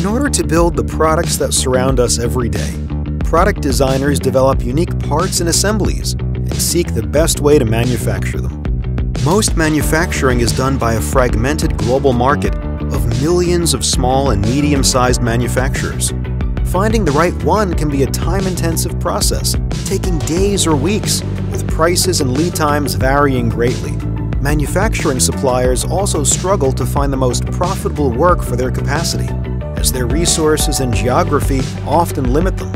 In order to build the products that surround us every day, product designers develop unique parts and assemblies and seek the best way to manufacture them. Most manufacturing is done by a fragmented global market of millions of small and medium-sized manufacturers. Finding the right one can be a time-intensive process, taking days or weeks, with prices and lead times varying greatly. Manufacturing suppliers also struggle to find the most profitable work for their capacity, as their resources and geography often limit them.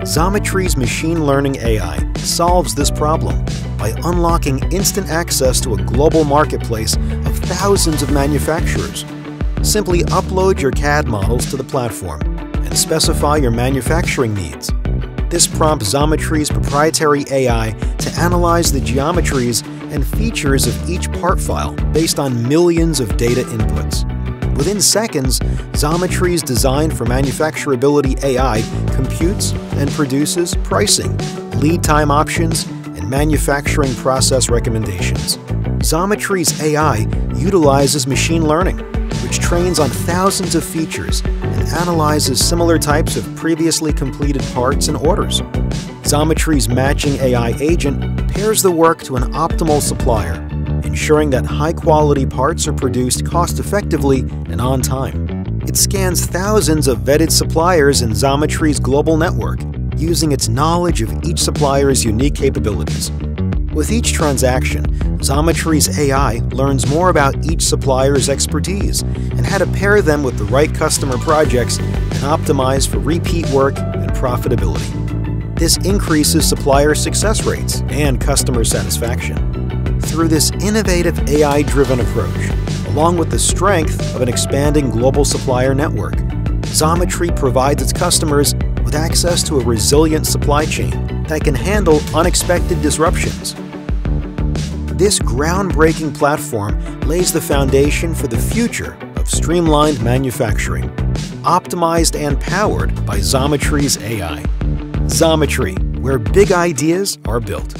Xometry's machine learning AI solves this problem by unlocking instant access to a global marketplace of thousands of manufacturers. Simply upload your CAD models to the platform and specify your manufacturing needs. This prompts Xometry's proprietary AI to analyze the geometries and features of each part file based on millions of data inputs. Within seconds, Xometry's Design for Manufacturability AI computes and produces pricing, lead time options, and manufacturing process recommendations. Xometry's AI utilizes machine learning, which trains on thousands of features and analyzes similar types of previously completed parts and orders. Xometry's matching AI agent pairs the work to an optimal supplier ensuring that high-quality parts are produced cost-effectively and on time. It scans thousands of vetted suppliers in Xometry's global network, using its knowledge of each supplier's unique capabilities. With each transaction, Xometry's AI learns more about each supplier's expertise and how to pair them with the right customer projects and optimize for repeat work and profitability. This increases supplier success rates and customer satisfaction through this innovative AI driven approach, along with the strength of an expanding global supplier network. Xometry provides its customers with access to a resilient supply chain that can handle unexpected disruptions. This groundbreaking platform lays the foundation for the future of streamlined manufacturing, optimized and powered by Xometry's AI. Xometry, where big ideas are built.